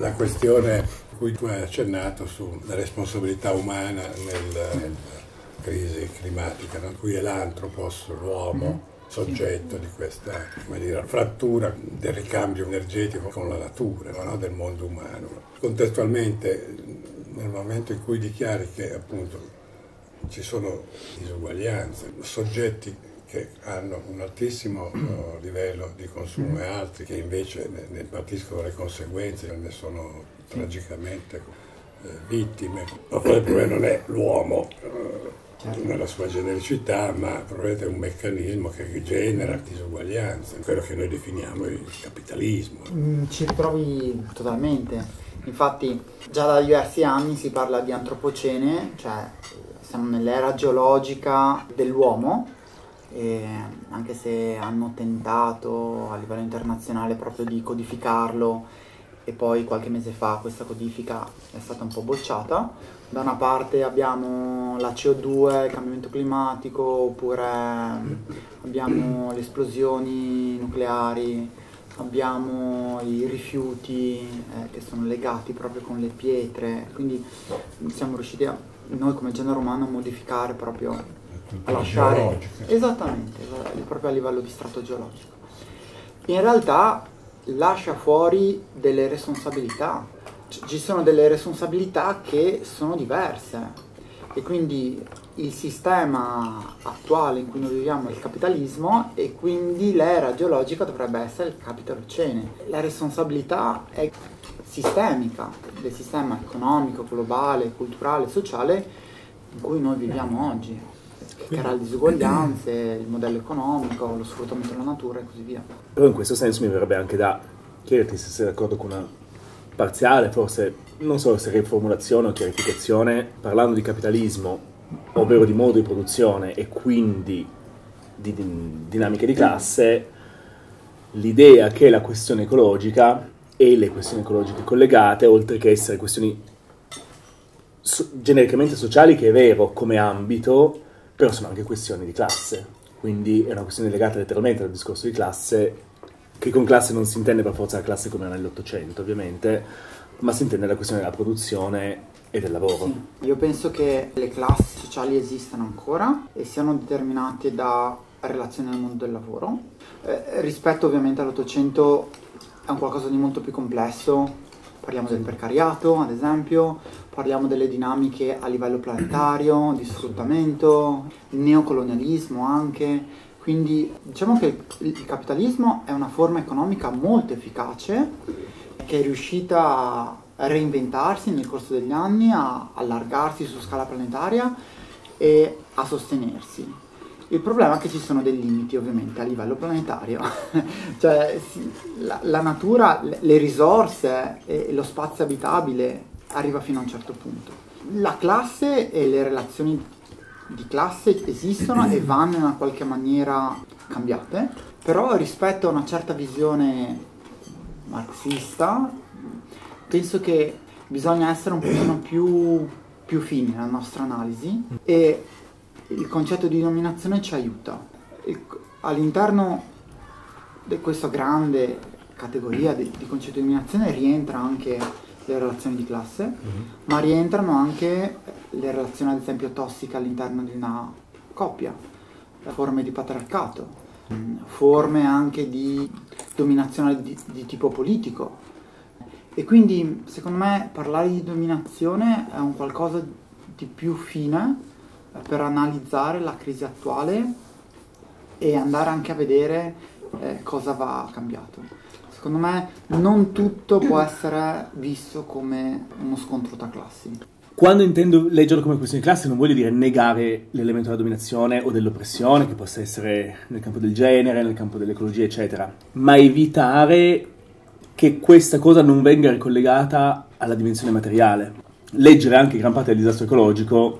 la questione a cui tu hai accennato sulla responsabilità umana nel, nella crisi climatica, in cui è l'antropos, l'uomo, mm-hmm. soggetto di questa dire, frattura del ricambio energetico con la natura, no? del mondo umano. Contestualmente, nel momento in cui dichiari che appunto ci sono disuguaglianze, soggetti che hanno un altissimo uh, livello di consumo e altri che invece ne, patiscono le conseguenze, ne sono tragicamente uh, vittime. Ma poi il problema non è l'uomo uh, nella sua genericità, ma probabilmente è un meccanismo che genera disuguaglianze, quello che noi definiamo il capitalismo. Mm, ci ritrovi totalmente. Infatti già da diversi anni si parla di antropocene, cioè siamo nell'era geologica dell'uomo e anche se hanno tentato a livello internazionale proprio di codificarlo e poi qualche mese fa questa codifica è stata un po' bocciata. Da una parte abbiamo la CO2, il cambiamento climatico, oppure abbiamo le esplosioni nucleari, abbiamo i rifiuti eh, che sono legati proprio con le pietre, quindi siamo riusciti a, noi come genere umano a modificare proprio a lasciare. esattamente proprio a livello di strato geologico. In realtà lascia fuori delle responsabilità. Ci sono delle responsabilità che sono diverse. E quindi il sistema attuale in cui noi viviamo è il capitalismo e quindi l'era geologica dovrebbe essere il capitalocene. La responsabilità è sistemica del sistema economico, globale, culturale, sociale in cui noi viviamo oggi crea le disuguaglianze, il modello economico, lo sfruttamento della natura e così via. Però in questo senso mi verrebbe anche da chiederti se sei d'accordo con una parziale, forse non so se riformulazione o chiarificazione, parlando di capitalismo, ovvero di modo di produzione e quindi di, di dinamiche di classe, l'idea che la questione ecologica e le questioni ecologiche collegate, oltre che essere questioni genericamente sociali, che è vero come ambito, però sono anche questioni di classe, quindi è una questione legata letteralmente al discorso di classe, che con classe non si intende per forza la classe come era nell'Ottocento ovviamente, ma si intende la questione della produzione e del lavoro. Sì. Io penso che le classi sociali esistano ancora e siano determinate da relazioni al mondo del lavoro. Eh, rispetto ovviamente all'Ottocento è un qualcosa di molto più complesso, parliamo del precariato ad esempio, parliamo delle dinamiche a livello planetario, di sfruttamento, neocolonialismo anche, quindi diciamo che il capitalismo è una forma economica molto efficace che è riuscita a reinventarsi nel corso degli anni, a allargarsi su scala planetaria e a sostenersi. Il problema è che ci sono dei limiti ovviamente a livello planetario, cioè la, la, natura, le risorse e lo spazio abitabile arriva fino a un certo punto. La classe e le relazioni di classe esistono e vanno in una qualche maniera cambiate, però rispetto a una certa visione marxista penso che bisogna essere un pochino più, più fini nella nostra analisi e il concetto di dominazione ci aiuta. all'interno di questa grande categoria di, di concetto di dominazione rientra anche le relazioni di classe, mm-hmm. ma rientrano anche le relazioni ad esempio tossiche all'interno di una coppia, forme di patriarcato, mm. forme anche di dominazione di, di tipo politico. E quindi secondo me parlare di dominazione è un qualcosa di più fine per analizzare la crisi attuale e andare anche a vedere eh, cosa va cambiato secondo me non tutto può essere visto come uno scontro tra classi. Quando intendo leggerlo come questione di classe non voglio dire negare l'elemento della dominazione o dell'oppressione, che possa essere nel campo del genere, nel campo dell'ecologia, eccetera, ma evitare che questa cosa non venga ricollegata alla dimensione materiale. Leggere anche gran parte del disastro ecologico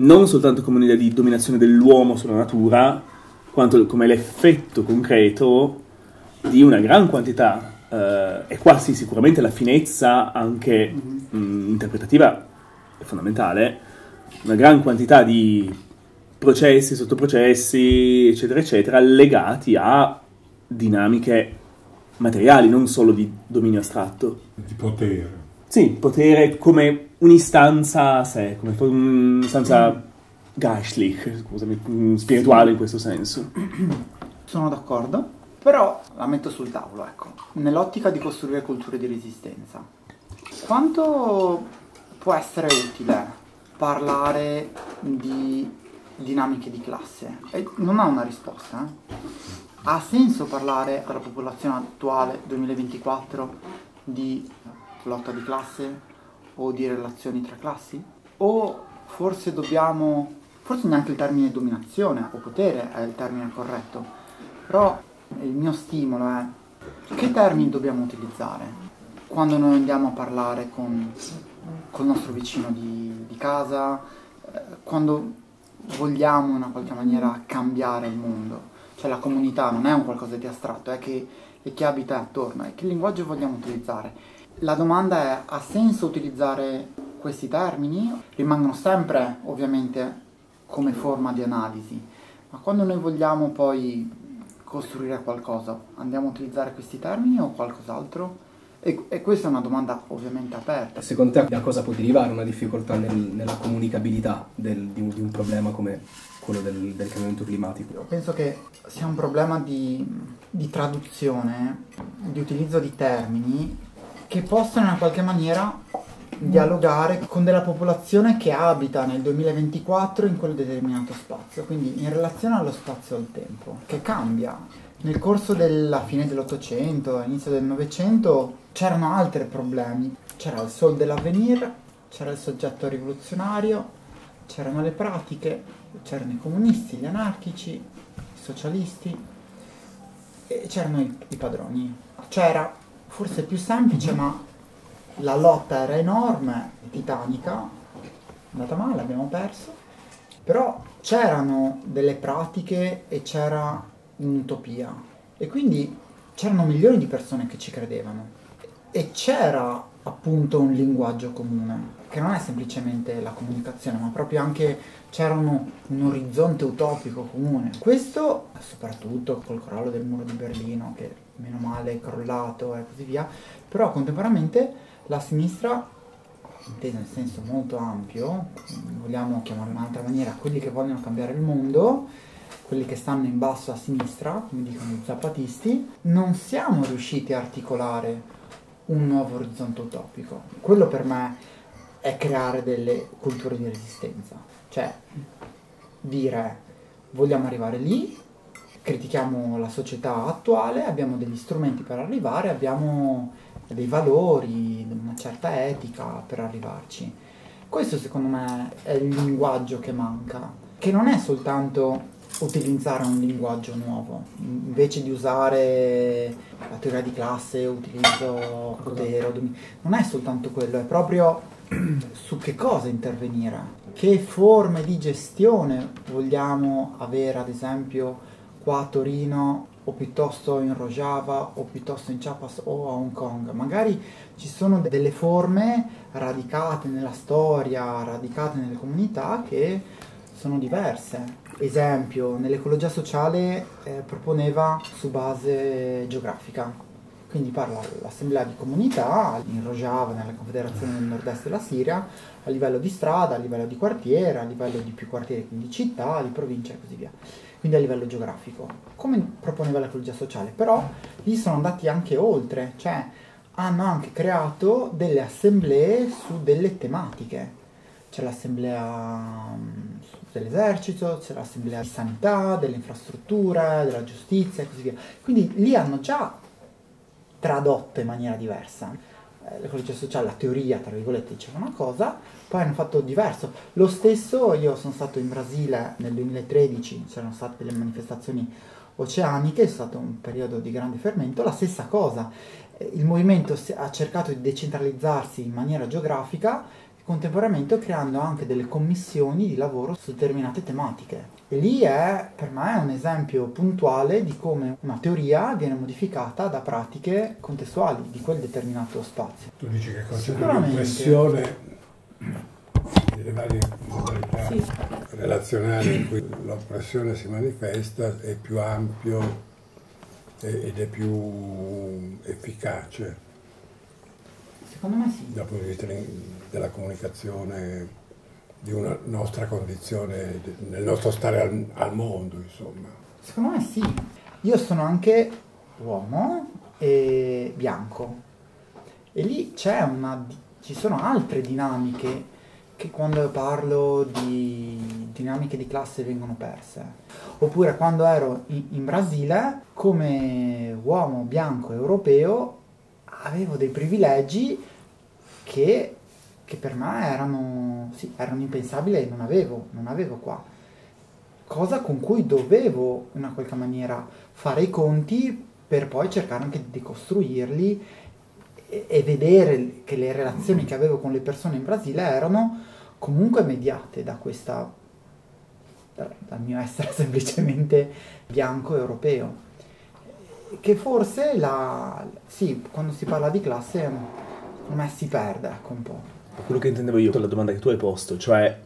non soltanto come un'idea di dominazione dell'uomo sulla natura, quanto come l'effetto concreto di una gran quantità, eh, e qua sì, sicuramente la finezza anche mh, mm, interpretativa è fondamentale, una gran quantità di processi, sottoprocessi, eccetera, eccetera, legati a dinamiche materiali, non solo di dominio astratto. Di potere. Sì, potere come un'istanza a sé, come un'istanza geistlich, scusami, spirituale in questo senso. Sono d'accordo, però la metto sul tavolo, ecco, nell'ottica di costruire culture di resistenza. Quanto può essere utile parlare di dinamiche di classe? E non ha una risposta. Eh? Ha senso parlare alla popolazione attuale 2024 di lotta di classe o di relazioni tra classi? O forse dobbiamo, forse neanche il termine dominazione o potere è il termine corretto, però il mio stimolo è che termini dobbiamo utilizzare quando noi andiamo a parlare con, con il nostro vicino di, di casa, eh, quando vogliamo in una qualche maniera cambiare il mondo. Cioè la comunità non è un qualcosa di astratto, è che e chi abita attorno e che linguaggio vogliamo utilizzare. La domanda è, ha senso utilizzare questi termini? Rimangono sempre ovviamente come forma di analisi, ma quando noi vogliamo poi costruire qualcosa, andiamo a utilizzare questi termini o qualcos'altro? E, e, questa è una domanda ovviamente aperta. Secondo te da cosa può derivare una difficoltà nel, nella comunicabilità del, di, un, di, un, problema come quello del, del, cambiamento climatico? Io penso che sia un problema di, di traduzione, di utilizzo di termini che possano in qualche maniera dialogare con della popolazione che abita nel 2024 in quel determinato spazio, quindi in relazione allo spazio e al tempo, che cambia. Nel corso della fine dell'Ottocento, inizio del Novecento, c'erano altri problemi. C'era il sol dell'avvenir, c'era il soggetto rivoluzionario, c'erano le pratiche, c'erano i comunisti, gli anarchici, i socialisti e c'erano i, i padroni. C'era forse più semplice, ma la lotta era enorme, titanica, è andata male, abbiamo perso, però c'erano delle pratiche e c'era un'utopia. E quindi c'erano milioni di persone che ci credevano e c'era appunto un linguaggio comune che non è semplicemente la comunicazione ma proprio anche c'era uno, un orizzonte utopico comune. Questo soprattutto col crollo del muro di Berlino che meno male è crollato e così via però contemporaneamente la sinistra intesa in senso molto ampio vogliamo chiamarla in un'altra maniera quelli che vogliono cambiare il mondo quelli che stanno in basso a sinistra, come dicono i zapatisti, non siamo riusciti a articolare un nuovo orizzonte utopico. Quello per me è creare delle culture di resistenza, cioè dire vogliamo arrivare lì, critichiamo la società attuale, abbiamo degli strumenti per arrivare, abbiamo dei valori, una certa etica per arrivarci. Questo secondo me è il linguaggio che manca, che non è soltanto utilizzare un linguaggio nuovo, invece di usare la teoria di classe, utilizzo potere, non è soltanto quello, è proprio su che cosa intervenire, che forme di gestione vogliamo avere ad esempio qua a Torino o piuttosto in Rojava o piuttosto in Chiapas o a Hong Kong. Magari ci sono delle forme radicate nella storia, radicate nelle comunità che sono diverse esempio, nell'ecologia sociale eh, proponeva su base geografica, quindi parla l'assemblea di comunità in Rojava, nella confederazione del nord-est della Siria, a livello di strada, a livello di quartiere, a livello di più quartieri, quindi città, di provincia e così via. Quindi a livello geografico, come proponeva l'ecologia sociale, però lì sono andati anche oltre, cioè hanno anche creato delle assemblee su delle tematiche. C'è l'assemblea mm, dell'esercito, c'è l'assemblea di sanità, dell'infrastruttura, della giustizia e così via. Quindi lì hanno già tradotto in maniera diversa. Eh, l'ecologia sociale, la teoria, tra virgolette, diceva una cosa, poi hanno fatto diverso. Lo stesso, io sono stato in Brasile nel 2013, c'erano state delle manifestazioni oceaniche, è stato un periodo di grande fermento, la stessa cosa. Eh, il movimento ha cercato di decentralizzarsi in maniera geografica contemporaneamente creando anche delle commissioni di lavoro su determinate tematiche. E lì è per me un esempio puntuale di come una teoria viene modificata da pratiche contestuali di quel determinato spazio. Tu dici che concetto di oppressione delle varie modalità sì. relazionali in cui l'oppressione si manifesta è più ampio ed è più efficace Secondo me sì. dal punto di vista della comunicazione di una nostra condizione, nel nostro stare al, al mondo, insomma. Secondo me sì. Io sono anche uomo e bianco. E lì c'è una, ci sono altre dinamiche che quando parlo di dinamiche di classe vengono perse. Oppure quando ero in, in Brasile, come uomo bianco europeo, avevo dei privilegi che, che per me erano, sì, erano impensabili e non avevo, non avevo qua. Cosa con cui dovevo in una qualche maniera fare i conti per poi cercare anche di costruirli e, e vedere che le relazioni che avevo con le persone in Brasile erano comunque mediate da questa dal mio essere semplicemente bianco europeo che forse la sì, quando si parla di classe a me si perde ecco un po'. Quello che intendevo io, la domanda che tu hai posto, cioè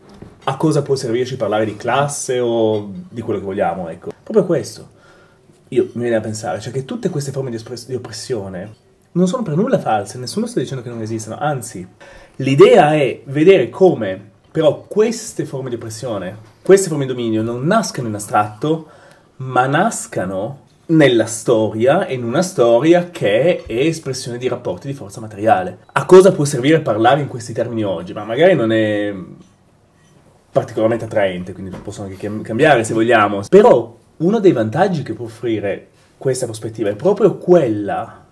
a cosa può servirci parlare di classe o di quello che vogliamo, ecco. Proprio questo. Io mi viene a pensare, cioè che tutte queste forme di, espress- di oppressione non sono per nulla false, nessuno sta dicendo che non esistono, anzi, l'idea è vedere come però queste forme di oppressione, queste forme di dominio non nascano in astratto, ma nascano nella storia e in una storia che è espressione di rapporti di forza materiale. A cosa può servire parlare in questi termini oggi? Ma magari non è particolarmente attraente, quindi possono anche cambiare se vogliamo. Però uno dei vantaggi che può offrire questa prospettiva è proprio quella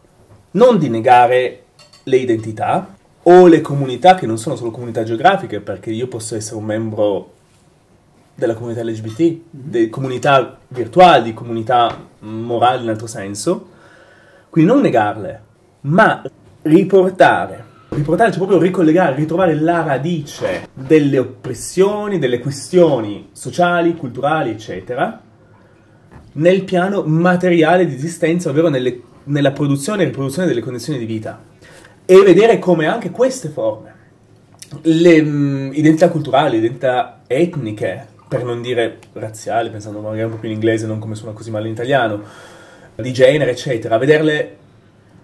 non di negare le identità o le comunità che non sono solo comunità geografiche, perché io posso essere un membro della comunità LGBT, mm-hmm. di comunità virtuali, di comunità morali in altro senso. Quindi non negarle, ma riportare, riportare, cioè proprio ricollegare, ritrovare la radice delle oppressioni, delle questioni sociali, culturali, eccetera, nel piano materiale di esistenza, ovvero nelle, nella produzione e riproduzione delle condizioni di vita. E vedere come anche queste forme, le mh, identità culturali, identità etniche, per non dire razziali, pensando magari un po' più in inglese, non come suona così male in italiano, di genere, eccetera, vederle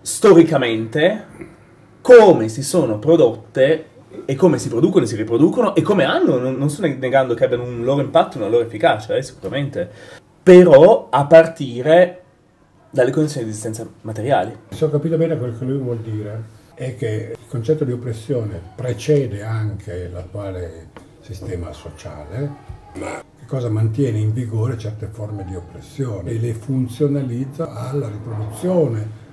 storicamente come si sono prodotte e come si producono e si riproducono e come hanno, non, non sto negando che abbiano un loro impatto, una loro efficacia, eh, sicuramente, però a partire dalle condizioni di esistenza materiali. Se ho capito bene quello che lui vuol dire, è che il concetto di oppressione precede anche l'attuale sistema sociale che cosa mantiene in vigore certe forme di oppressione e le funzionalizza alla riproduzione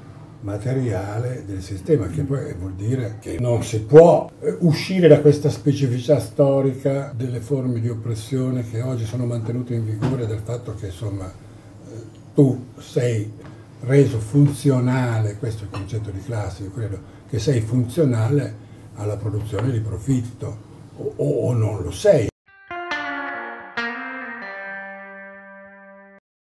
materiale del sistema, che poi vuol dire che non si può eh, uscire da questa specificità storica delle forme di oppressione che oggi sono mantenute in vigore del fatto che insomma eh, tu sei reso funzionale, questo è il concetto di classe, quello che sei funzionale alla produzione di profitto o, o non lo sei.